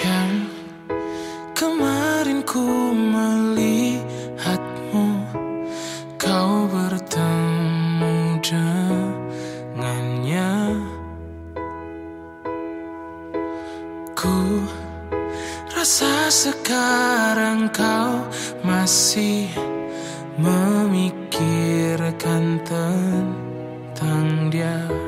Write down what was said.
Yang kemarin ku melihatmu Kau bertemu dengannya. Ku rasa sekarang kau masih memikirkan tentang dia.